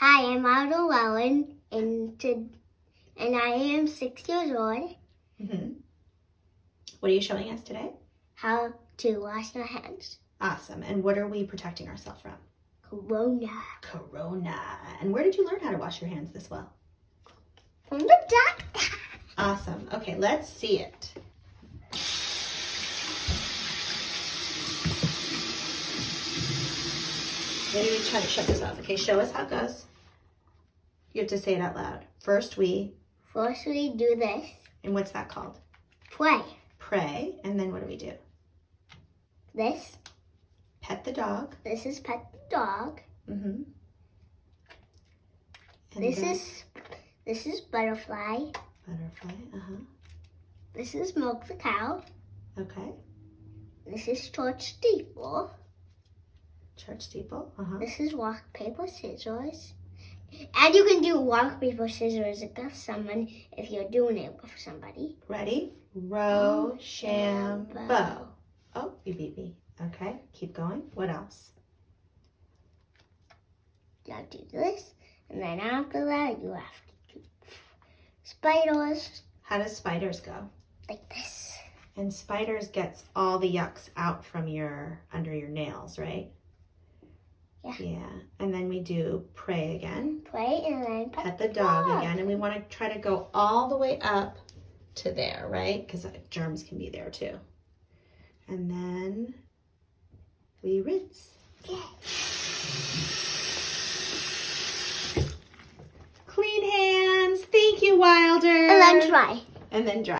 Hi, I'm Aldo Llewellyn, and to, and I am six years old. hmm What are you showing us today? How to wash your hands. Awesome. And what are we protecting ourselves from? Corona. Corona. And where did you learn how to wash your hands this well? From the doctor. Awesome. Okay, let's see it. Maybe we try to shut this off. Okay, show us how it goes. You have to say it out loud. First we, First, we do this. and what's that called? Play. Pray. And then what do we do? This. Pet the dog. This is pet the dog. Mm-hmm. This then is this is butterfly. butterfly. Uh-huh. This is milk the cow. Okay. This is church steeple. Church steeple. Uh-huh. This is rock paper scissors. And you can do rock paper scissors with someone if you're doing it with somebody. Ready? Row, Oh, sham, sham, bow. bow. Oh, you beat me. Okay, keep going. What else? You have to do this, and then after that you have to do spiders How does spiders go? like this. And spiders gets all the yucks out from your under your nails, right? Yeah. Yeah. And then we do pray again. Play and then pet, Pet the dog again. And we want to try to go all the way up to there, right? Because uh, germs can be there too. And then we rinse. Clean hands. Thank you, Wilder. And then try. And then dry.